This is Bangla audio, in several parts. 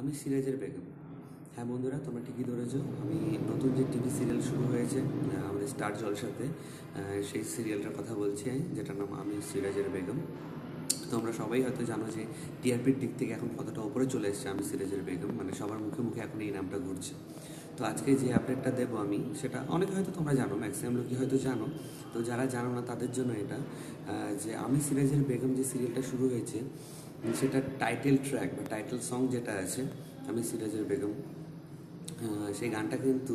আমি সিরাজের বেগম। হ্যাঁ বন্ধুরা তোমরা ঠিকই ধরেছ। আমি নতুন যে টিভি সিরিয়াল শুরু হয়েছে আমাদের স্টার জলসাতে আহ, সেই সিরিয়ালটার কথা বলছি যেটার নাম আমি সিরাজের বেগম। তোমরা সবাই হয়তো জানো যে টিআরপির দিক থেকে এখন কতটা ওপরে চলে এসেছে আমি সিরাজের বেগম মানে সবার মুখে মুখে এখন এই নামটা ঘুরছে। তো আজকে যে আপডেটটা দেবো আমি সেটা অনেক হয়তো তোমরা জানো ম্যাক্সিমাম লোকই হয়তো জানো। তো যারা জানো না তাদের জন্য এটা যে আমি সিরাজের বেগম যে সিরিয়ালটা শুরু হয়েছে সেটা টাইটেল ট্র্যাক বা টাইটেল সং যেটা আছে আমি সিরাজের বেগম সেই গানটা কিন্তু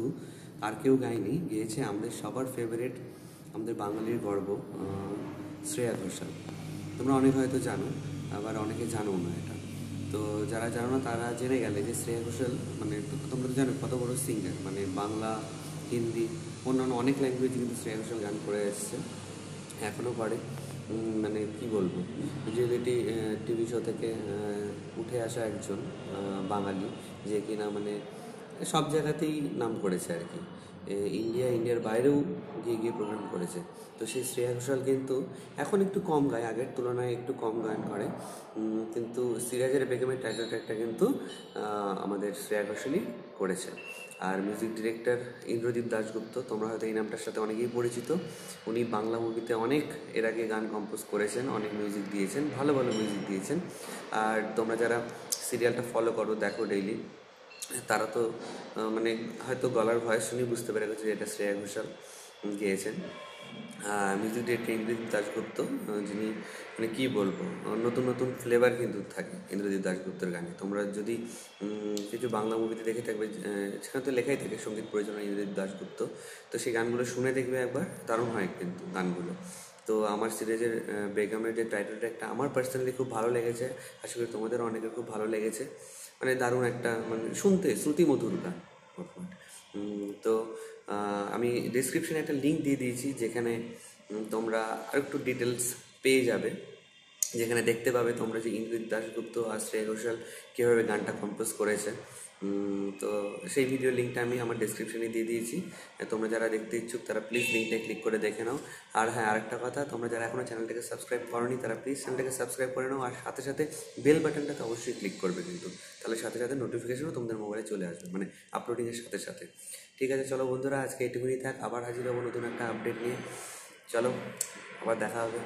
আর কেউ গায়নি গেয়েছে আমাদের সবার ফেভারিট আমাদের বাঙালির গর্ব শ্রেয়া ঘোষাল। তোমরা অনেক হয়তো জানো আবার অনেকে জানো না এটা। তো যারা জানো না তারা জেনে গেলে যে শ্রেয়া ঘোষাল মানে তোমরা তো জানো কত বড় সিঙ্গার মানে বাংলা হিন্দি অন্যান্য অনেক ল্যাঙ্গুয়েজে কিন্তু শ্রেয়া ঘোষাল গান করে এসছে এখনও উম, মানে কি বলব? রিয়েলিটি টিভি শো থেকে উঠে আসা একজন বাঙালি যে কিনা মানে সব জায়গাতেই নাম করেছে আর কি। ইন্ডিয়া, ইন্ডিয়ার বাইরেও গিয়ে গিয়ে প্রোগ্রাম করেছে। তো সেই শ্রেয়া ঘোষাল কিন্তু এখন একটু কম গায়, আগের তুলনায় একটু কম গান করে। কিন্তু সিরাজের বেগমের টাইটেল ট্র্যাকটা কিন্তু আমাদের শ্রেয়া ঘোষালই করেছে। আর মিউজিক ডিরেক্টর ইন্দ্রদীপ দাশগুপ্ত, তোমরা হয়তো এই নামটার সাথে অনেকেই পরিচিত। উনি বাংলা মুভিতে অনেক এর আগে গান কম্পোজ করেছেন, অনেক মিউজিক দিয়েছেন, ভালো ভালো মিউজিক দিয়েছেন। আর তোমরা যারা সিরিয়ালটা ফলো করো, দেখো ডেইলি তারা তো মানে হয়তো গলার ভয়েস শুনে বুঝতে পেরে গেছে যে এটা শ্রেয়া ঘোষাল গেয়েছেন। মিউজিক ডিরেক্টর ইন্দ্রদীপ দাশগুপ্ত আহ, যিনি মানে কী বলব নতুন নতুন ফ্লেভার কিন্তু থাকে ইন্দ্রজিৎ দাশগুপ্তের গানে। তোমরা যদি কিছু বাংলা মুভিতে দেখে থাকবে সেখানে তো লেখাই থাকে সংগীত পরিচালনা ইন্দ্রজিৎ দাশগুপ্ত। তো সেই গানগুলো শুনে দেখবে একবার দারুণ হয় কিন্তু গানগুলো। তো আমার সিরিজের বেগমের যে টাইটেল একটা আমার পার্সোনালি খুব ভালো লেগেছে। আশা করি তোমাদের অনেকের খুব ভালো লেগেছে। মানে দারুণ একটা মানে শুনতে শ্রুতিমধুর গান তো আমি ডিসক্রিপশানে একটা লিঙ্ক দিয়ে দিয়েছি যেখানে তোমরা আরেকটু ডিটেলস পেয়ে যাবে। যেখানে দেখতে পাবে তোমরা যে ইন্দ্রিত দাশগুপ্ত আর শ্রেয়া ঘোষাল কীভাবে গানটা কম্পোজ করেছে। তো সেই ভিডিও লিঙ্কটা আমি আমার ডিসক্রিপশনে দিয়ে দিয়েছি। তোমরা যারা দেখতে ইচ্ছুক তারা প্লিজ লিঙ্কটা ক্লিক করে দেখে নাও। আর হ্যাঁ আরেকটা কথা, তোমরা যারা এখনও চ্যানেলটাকে সাবস্ক্রাইব করনি তারা প্লিজ চ্যানেলটাকে সাবস্ক্রাইব করে নাও। আর সাথে সাথে বেল বাটনটাকে অবশ্যই ক্লিক করবে কিন্তু। তাহলে সাথে সাথে নোটিফিকেশনও তোমাদের মোবাইলে চলে আসবে মানে আপলোডিংয়ের সাথে সাথে। ঠিক আছে, চলো বন্ধুরা, আজকে এটুকুনি থাক। আবার হাজির হব নতুন একটা আপডেট নিয়ে। চলো, আবার দেখা হবে।